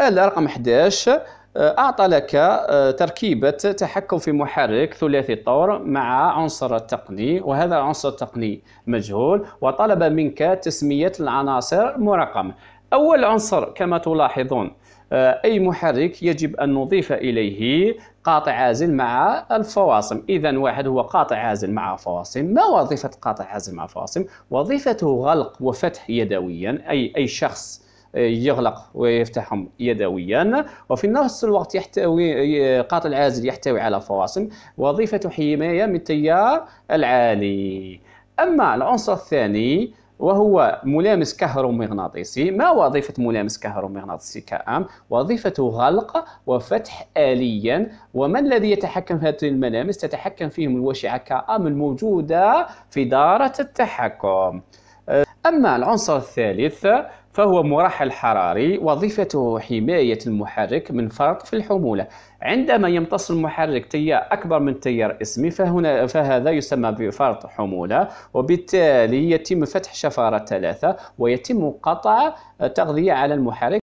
السؤال رقم 11 أعطى لك آه، تركيبة تحكم في محرك ثلاثي الطور مع عنصر التقني وهذا العنصر التقني مجهول وطلب منك تسمية العناصر مرقمة أول عنصر كما تلاحظون آه، أي محرك يجب أن نضيف إليه قاطع عازل مع الفواصم. إذا واحد هو قاطع عازل مع فواصم. ما وظيفة قاطع عازل مع فواصم؟ وظيفته غلق وفتح يدويا أي أي شخص يغلق ويفتحهم يدويا وفي نفس الوقت يحتوي قاطع العازل يحتوي على فواصل وظيفة حماية من التيار العالي. أما العنصر الثاني وهو ملامس كهرومغناطيسي ما وظيفة ملامس كهرومغناطيسي كأم؟ وظيفته غلق وفتح آليا. ومن الذي يتحكم في هذه الملامس؟ تتحكم فيهم الوشعة كأم الموجودة في دارة التحكم. أما العنصر الثالث فهو مرحل حراري وظيفته حماية المحرك من فرط في الحمولة. عندما يمتص المحرك تيار أكبر من تيار اسمي فهنا فهذا يسمى بفرط حمولة وبالتالي يتم فتح شفارة ثلاثة ويتم قطع تغذية على المحرك